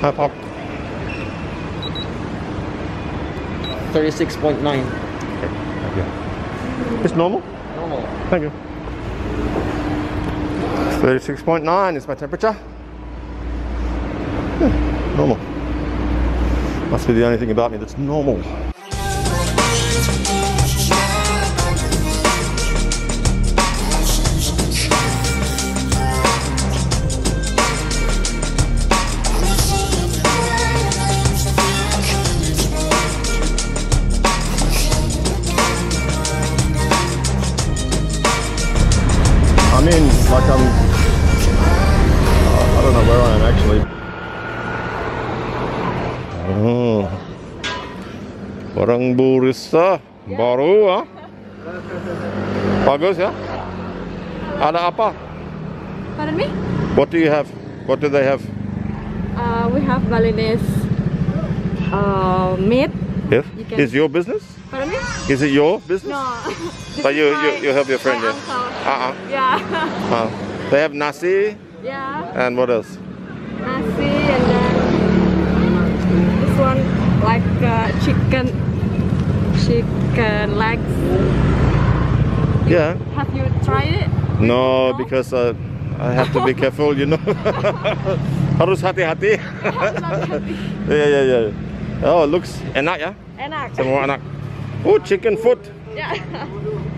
Hi, Pop. 36.9. Thank you. It's normal? Normal. Thank you. 36.9 is my temperature. Yeah, normal. Must be the only thing about me that's normal. Orang bursa baru ah. Bagus ya? Ada apa? Pardon me? What do you have? What do they have? Uh, we have Balinese uh, meat. Yes. You can- Is your business? Pardon me? Is it your business? No. But you, you, you help your friend, My yeah? uncle. Uh-uh. Yeah. Uh, they have nasi yeah. and what else? Nasi and like uh, chicken, chicken legs. Yeah. Have you tried it? No, because uh, I have to be careful, you know. Harus hati-hati. yeah, yeah, yeah. Oh, it looks enak ya. Enak. Semua enak. Oh, chicken foot. Yeah.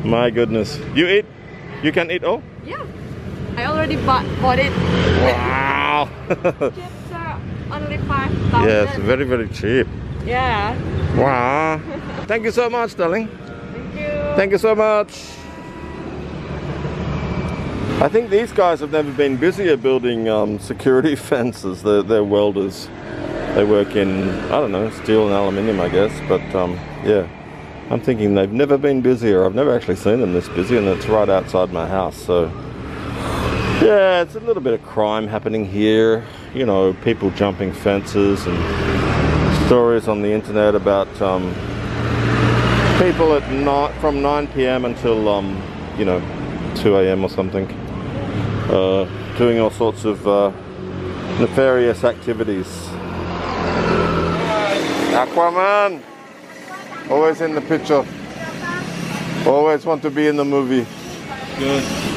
My goodness. You eat? You can eat all? yeah. I already bought, bought it. Wow. Chips are only five thousand. yes, very, very cheap. Yeah. Wow. Thank you so much, darling. Thank you. Thank you so much. I think these guys have never been busier building um, security fences. They're, they're welders. They work in, I don't know, steel and aluminium, I guess. But um, yeah, I'm thinking they've never been busier. I've never actually seen them this busy, and it's right outside my house. So yeah, it's a little bit of crime happening here. You know, people jumping fences and stories on the internet about um, people at night from 9 p.m. until um, you know 2 a.m. or something, uh, doing all sorts of uh, nefarious activities. Aquaman, always in the picture. Always want to be in the movie. Good.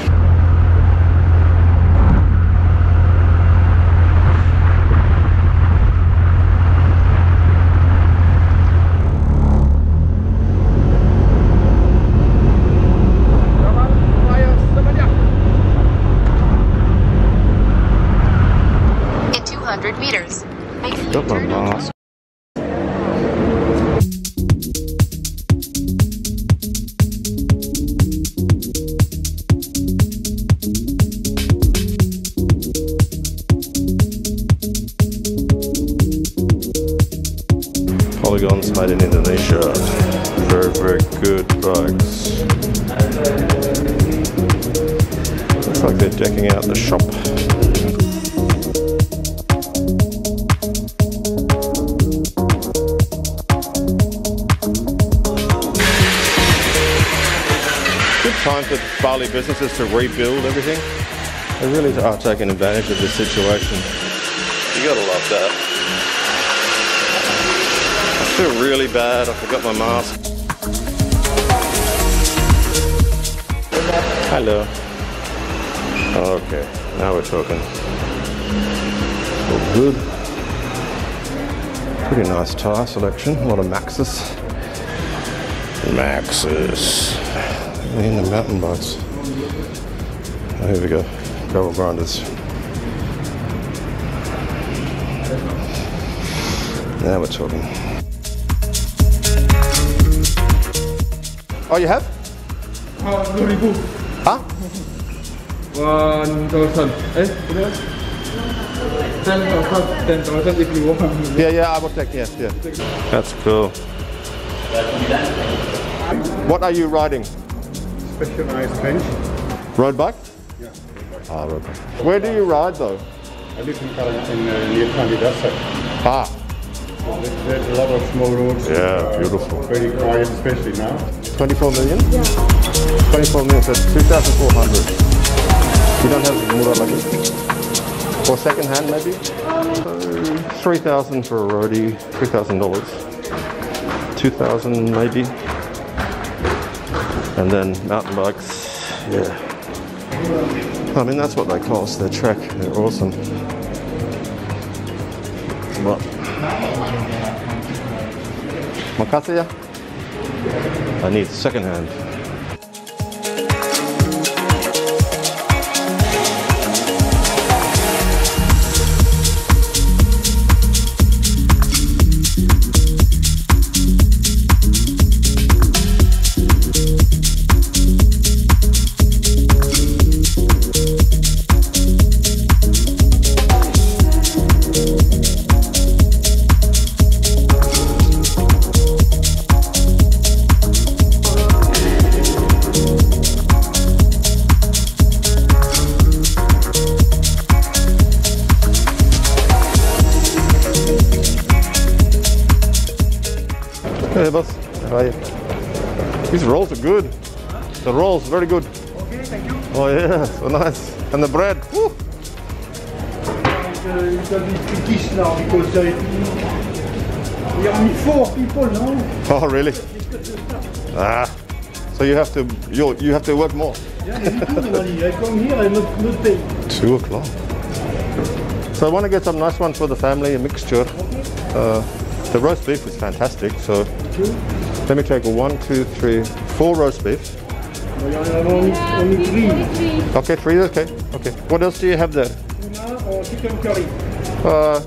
In 200 meters, make a Got my U-turn on. Polygons made in Indonesia. Very, very good bikes. Looks like they're decking out the shop. Time for Bali businesses to rebuild everything. They really are taking advantage of this situation. You gotta love that. I feel really bad. I forgot my mask. Hello. Okay, now we're talking. All good. Pretty nice tire selection. A lot of Maxxis. Maxxis in the mountain bikes. Oh, here we go. Gravel grinders. Now we're talking. Oh, you have? Oh, 2000. Huh? 1000. Eh, 10,000. 10,000 if you want. Yeah, yeah, I will take, yes, yeah. That's cool. What are you riding? Specialized Venge. Road bike? Yeah. Ah, road bike. Where do you ride though? I live in, Kal- in uh, near Kalidasa. Ah, So there's, there's a lot of small roads. Yeah, uh, beautiful. Very quiet, especially now. 24 million? Yeah. 24 million, so 2,400. You don't have murah lagi? Or second hand maybe? So 3000 for a roadie, $3,000. 2000 maybe. And then mountain bikes, yeah. I mean, that's what they cost. They're Trek. They're awesome. But Makasih. I need second hand. Hey boss, you? These rolls are good. The rolls very good. Okay, thank you. Oh yeah, so nice. And the bread. woo. It's a little now because uh, we are only four people now. Oh really? Ah. So you have to you you have to work more. Yeah. I come here, I'm not, not paid. Two o'clock. So I want to get some nice one for the family, a mixture. Uh, the roast beef is fantastic. So let me take one, two, three, four roast beef. We have only, only three. Okay, three. Okay, okay. What else do you have there? Tuna or chicken curry. Uh,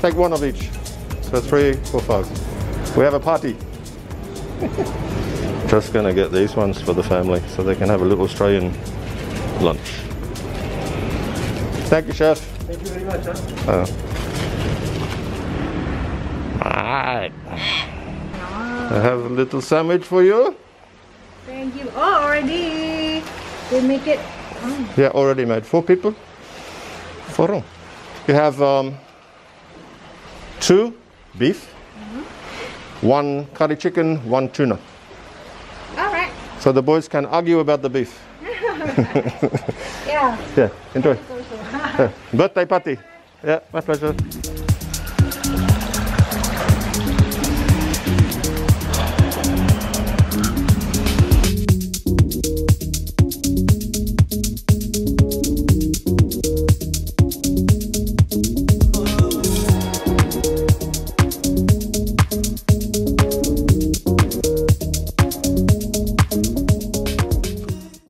take one of each. So three, four, five. We have a party. Just gonna get these ones for the family so they can have a little Australian lunch. Thank you, chef. Thank you very much. Huh? Uh, Alright. I have a little sandwich for you. Thank you. Oh, already. They make it. Yeah, already made. Four people. Four. You have um, two beef, one curry chicken, one tuna. All right. So the boys can argue about the beef. Yeah. Yeah, enjoy. Yeah. Birthday party. Yeah, my pleasure.